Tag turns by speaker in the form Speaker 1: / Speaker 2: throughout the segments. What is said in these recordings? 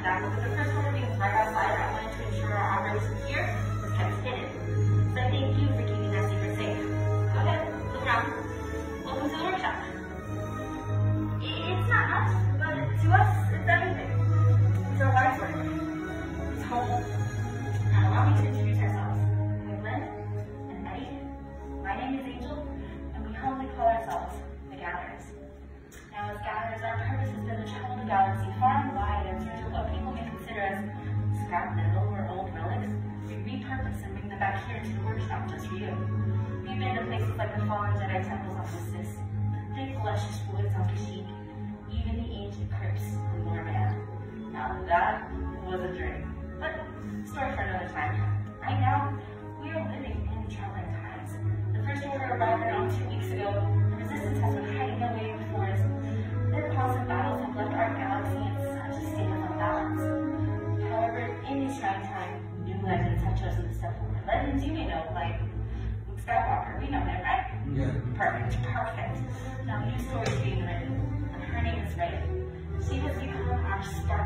Speaker 1: that. The first one we're right outside, I wanted to ensure our operation here was kept hidden. So thank you for keeping that secret safe. Ahead, look around. Welcome to the workshop. It's not much, but to us, it's everything. It's our life's work. It's home. Now allow me to introduce ourselves. We're Glenn and Eddie. My name is Angel, and we humbly call ourselves the Gatherers. Now, as gatherers, our purpose has been to travel the galaxy scrap metal or old relics. We repurpose and bring them back here into the workshop just for you. We've been to places like the fallen Jedi temples on Mystis, the thick, luscious woods on Kashyyyk, even the ancient crypts on Norman. Now, that was a dream. But, story for another time. Right now, we are living in troubling times. The First Order arrived around two weeks ago. The Resistance has been know him, right?
Speaker 2: Yeah.
Speaker 1: Perfect, perfect. Now, new stories being written, and her name is Rey. She has become our spark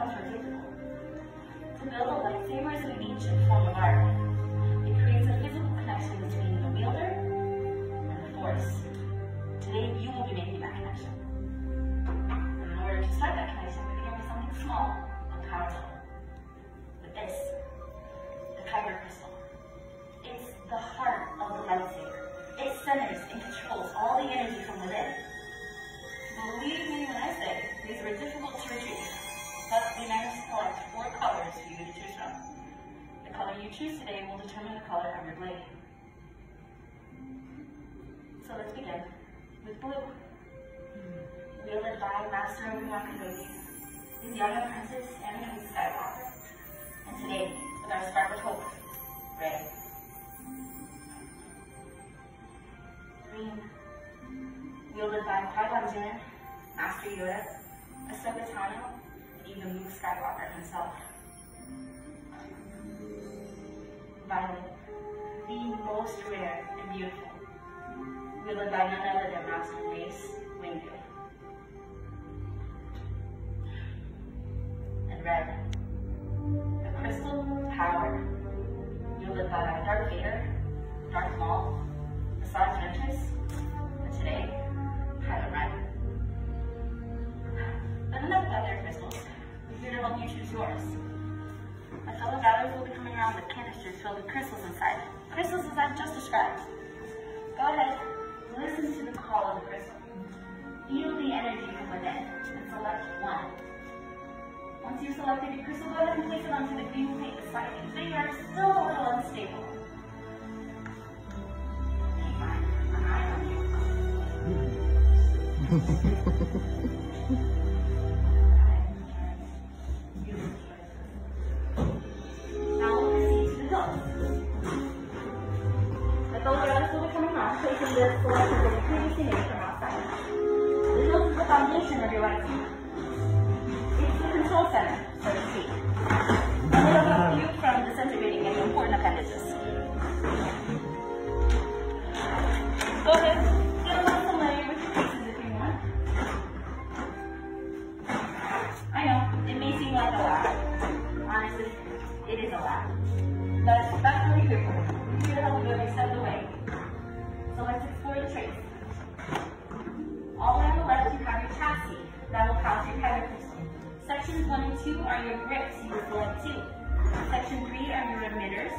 Speaker 1: is unforgivable. To build a lightsaber is an ancient form of art. Choose today will determine the color of your blade. So let's begin with blue. Wielded by Master Obi-Wan Kenobi, his young apprentice Anakin Skywalker. And today, with our spark of hope, Rey. Green. Wielded by Qui-Gon Jinn, Master Yoda, Ahsoka Tano, and even Luke Skywalker himself. Violet, the most rare and beautiful, wielded by none other than Master Mace Windu. And red, the crystal power, wielded by Darth Vader, Darth Maul, Asajj Ventress, and today, Kylo Ren. But enough about their crystals. We're here to help you choose yours. My fellow gatherers will be coming around with canisters filled with crystals inside. Crystals as I've just described. Go ahead, listen to the call of the crystal. Feel the energy from within and select one. Once you've selected your crystal, go ahead and place it onto the green plate beside you. They are still a little unstable. Hey, fine. An eye on you. around, placing the selections that you previously made from outside. The hills is the foundation of your lightsaber. It's the control center, so to speak. And it'll help you from disintegrating any important appendages. Go ahead, get a little with your pieces if you want. I know, it may seem like a lot. Honestly, it is a lot. But that's what we're here for. We're here to help you of the way. So let's explore the traits. All on the left, you have your chassis. That will house your crystal. Sections 1 and 2 are your grips. You will select 2. Section 3 are your emitters.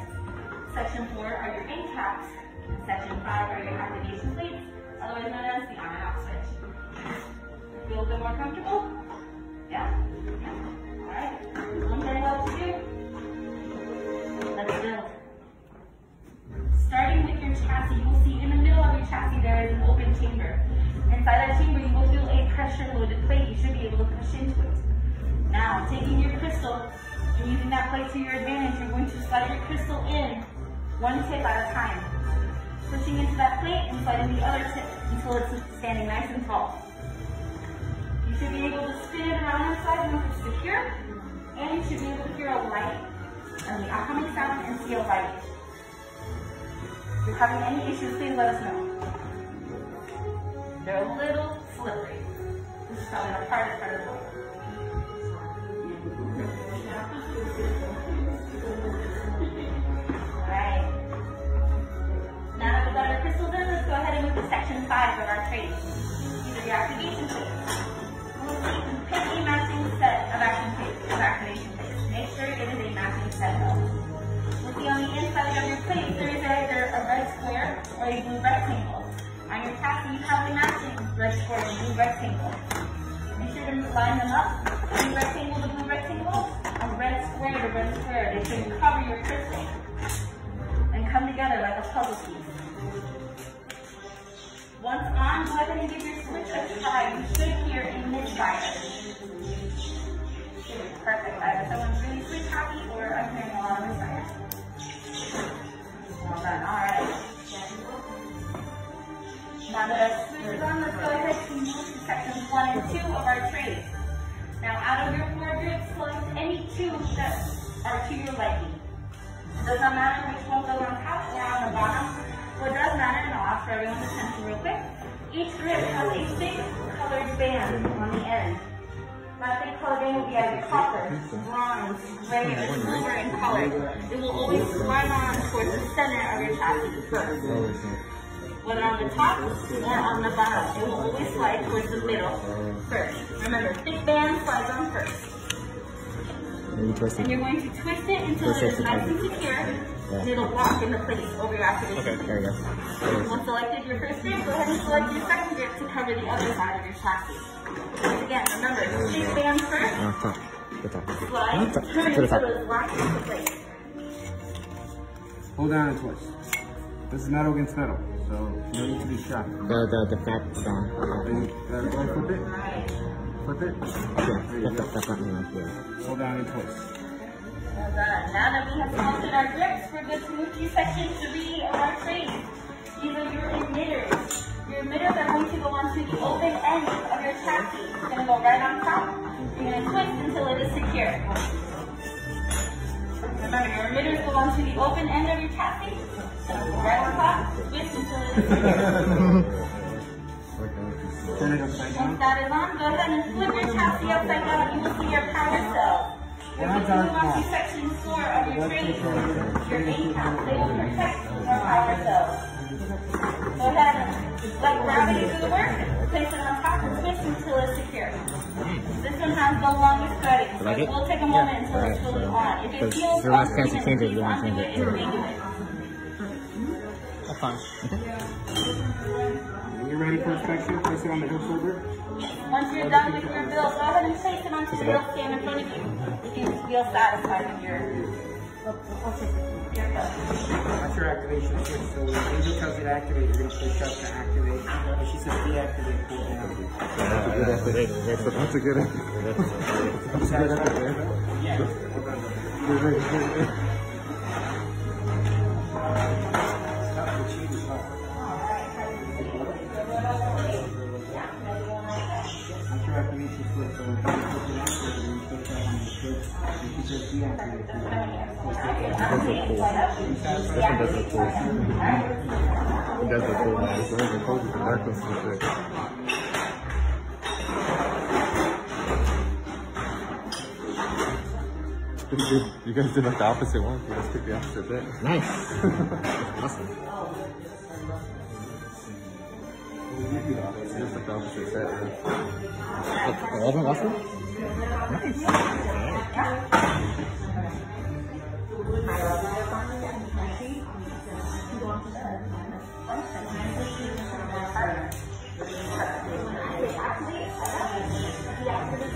Speaker 1: Section 4 are your A caps. Section 5 are your activation plates, otherwise known as the on and off switch. Feel a bit more comfortable? Yeah. Now, taking your crystal and using that plate to your advantage, you're going to slide your crystal in one tip at a time. Pushing into that plate and sliding the other tip until it's standing nice and tall. You should be able to spin it around inside once it's secure, and you should be able to hear a light and the upcoming sound and see a light. If you're having any issues, please let us know. They're a little slippery. This is probably the hardest part of the five of our training. These are your activation plates. We'll pick a matching set of action plates, of activation plates. Make sure it is a matching set though. We'll see on the inside of your plate, there is either a red square or a blue rectangle. On your chassis, you have the matching red square and blue rectangle. Make sure to line them up. Blue rectangle to blue rectangle, a red square to red square. They should cover your crystal and come together like a puzzle piece. Once on, go ahead and give your switch a try. You should hear a mid-fire. Perfect. Either someone's really switch happy or I'm hearing a lot of. Well done. All right. Now that our switch is on, let's go ahead and move to sections one and two of our trades. Now, out of your four grips, select any two that are to your liking. It does not matter which one goes on top or on the bottom. What does matter, and I'll ask for everyone's attention real quick, each grip has a thick colored band on the end. Colored band will be either copper, bronze, gray, or silver in color. It will always slide on towards the center of your chassis first. Whether on the top or on the bottom, it will always slide towards the middle first. Remember, thick band slides on first. And you're going to twist it until it is nice and secure,
Speaker 2: Yeah.
Speaker 1: and it'll lock into place over your activation.
Speaker 2: Okay, there you go.
Speaker 1: Once selected your first grip, go ahead and select your second grip to cover the other side of your chassis. Once again, remember, thick band first,
Speaker 2: No, top. The top.
Speaker 1: slide, turn
Speaker 2: To the
Speaker 1: until
Speaker 2: top.
Speaker 1: it's locked into place.
Speaker 3: Hold down and twist. This is metal against metal, so no need to be shocked.
Speaker 2: The, the, the flap down.
Speaker 3: Then uh, go flip it. Flip it.
Speaker 2: Yeah, not me. Yeah.
Speaker 3: Hold down and twist.
Speaker 1: well done. Now that we have selected our grips, to move to section three of our trade. These are your emitters. Your emitters are going to go onto the open end of your chassis. It's going to go right on top. You're going to twist until it is secure. Remember, your emitters go onto the open end of your chassis. It's going to go right on top. Twist until it is secure.
Speaker 3: Turn it upside
Speaker 1: Once that is on, go ahead and flip your chassis upside down. You will see your power cell. You're going to move on to section four of your training. Your ACAP. They will protect your power cells. Go ahead and let gravity do the work. Place it on top and twist until it's secure. This one has the longest threading, so
Speaker 2: Like
Speaker 1: it
Speaker 2: it?
Speaker 1: will take a moment until
Speaker 2: Alright,
Speaker 1: it's fully
Speaker 2: so-
Speaker 1: on. If it feels
Speaker 2: the last chance to change it, you want to change
Speaker 1: it
Speaker 2: it.
Speaker 1: and redo.
Speaker 2: That's fine.
Speaker 3: When you're ready for inspection, place it on the hill shoulder.
Speaker 1: Once you're done with your bill, go ahead and place it onto the bill stand in front of you. If you feel satisfied with your, your.
Speaker 3: That's your activation switch. So when Angel tells you to activate, you're going to push up to activate. When she says deactivate, pull down.
Speaker 2: That's a good That's a good
Speaker 3: You satisfied with that? Yes. And she says deactivate, pull down.
Speaker 2: This one does. It does look cool. It's not even cold. It's dark and.
Speaker 4: You guys did like the opposite one. You guys picked the opposite bit.
Speaker 2: Nice. awesome.
Speaker 4: It's just like the opposite set. yeah.
Speaker 2: Look,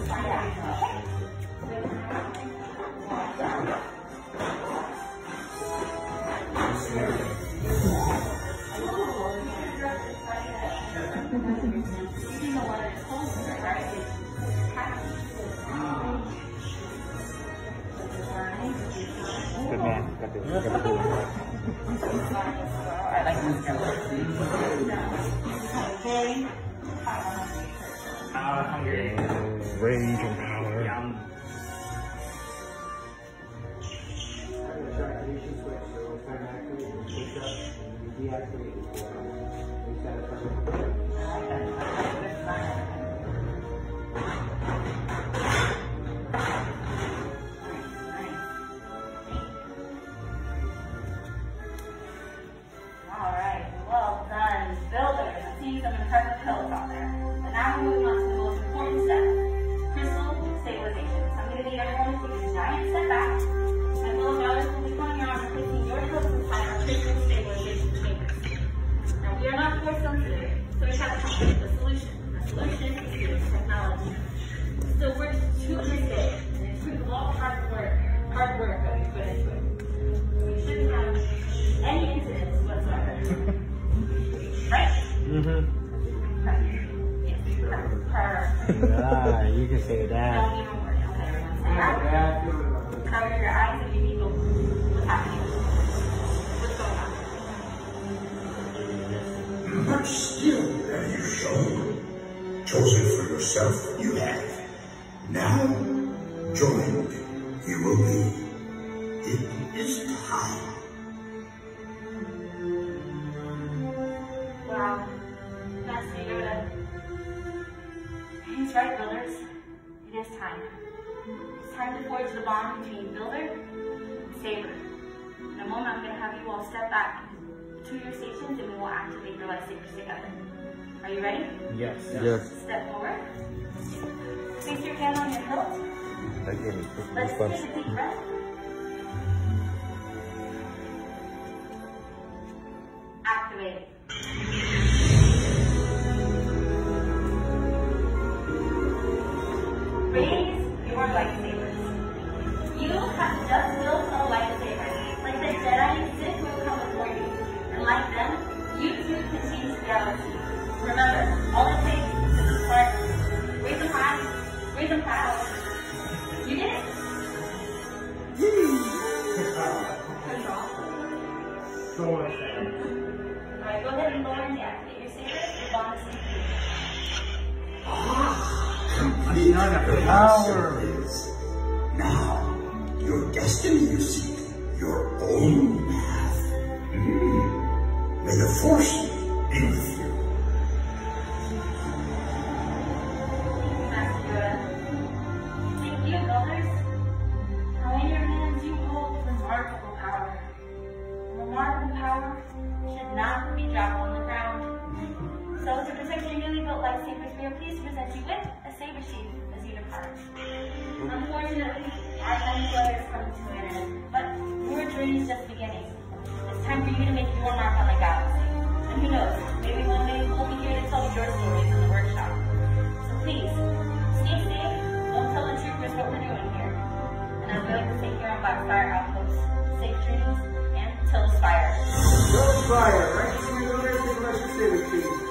Speaker 2: Thank. Waffle? Nice.
Speaker 4: Sácate, sácate todo.
Speaker 3: I like these kind
Speaker 1: Okay.
Speaker 3: Uh, hungry.
Speaker 2: Rage and power.
Speaker 3: Yum.
Speaker 1: Perfect.
Speaker 3: Ah, you can say that.
Speaker 1: Don't even worry. Okay, that. Cover your eyes if you need to. What's happening? What's going on?
Speaker 5: Much skill have you shown. Chosen for yourself, you have. Now,
Speaker 1: right, builders. It is time. It's time to forge the bond between builder and saber. In a moment, I'm going to have you all step back to your stations and we will activate your lightsabers together. Are you ready?
Speaker 3: Yes.
Speaker 4: Yes.
Speaker 1: Step forward. Place your hand on your hilt.
Speaker 4: That gave me
Speaker 1: Let's take a deep breath. Activate. Raise them. You did it.
Speaker 3: So excited.
Speaker 1: Alright, go ahead and lower and deactivate your. The bomb is complete.
Speaker 5: Complete
Speaker 3: None power.
Speaker 5: Now, your destiny you seek, your own path. Hmm. May the force be you
Speaker 1: mark on the galaxy. And who knows, maybe one day we'll be here to tell your stories in the workshop. So please, stay safe, don't tell the troopers what we're doing here. And we like to say here on Black Spire Outpost, safe dreams and till spire.
Speaker 3: Go fire, right? Rest of.